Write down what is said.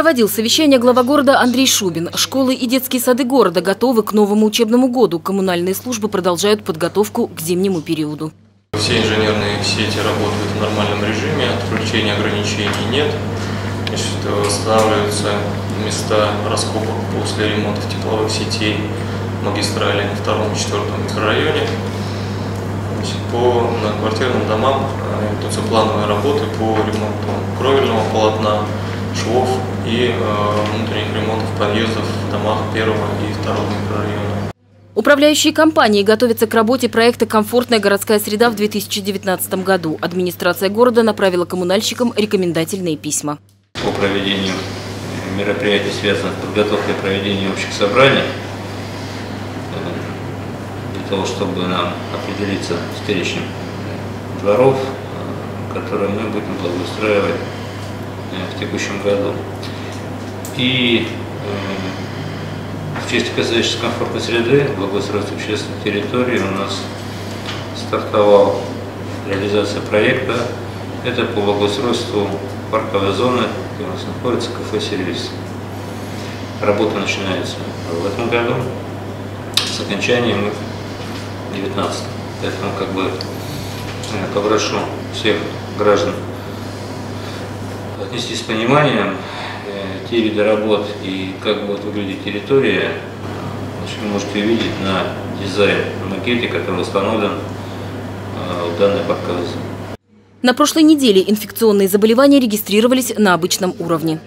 Проводил совещание глава города Андрей Шубин. Школы и детские сады города готовы к новому учебному году. Коммунальные службы продолжают подготовку к зимнему периоду. Все инженерные сети работают в нормальном режиме, отключений, ограничений нет. Значит, восстанавливаются места раскопок после ремонтов тепловых сетей магистрали на втором и четвертом микрорайоне. По квартирным домам э, ведутся плановые работы по ремонту швов и э, внутренних ремонтов подъездов в домах первого и второго микрорайона. Управляющие компании готовятся к работе проекта «Комфортная городская среда» в 2019 году. Администрация города направила коммунальщикам рекомендательные письма. По проведению мероприятий, связанных с подготовкой проведения общих собраний, для того, чтобы нам определиться с перечнем дворов, которые мы будем благоустраивать в текущем году. И в части касающейся комфортной среды, благоустройства общественной территории у нас стартовал реализация проекта. Это по благоустройству парковой зоны, где у нас находится кафе-сервис. Работа начинается в этом году, с окончанием в 2019. Поэтому как бы попрошу всех граждан отнести с пониманием э, те виды работ и как будет выглядеть территория, вы можете увидеть на дизайн макете, который установлен э, в данной зоне. На прошлой неделе инфекционные заболевания регистрировались на обычном уровне.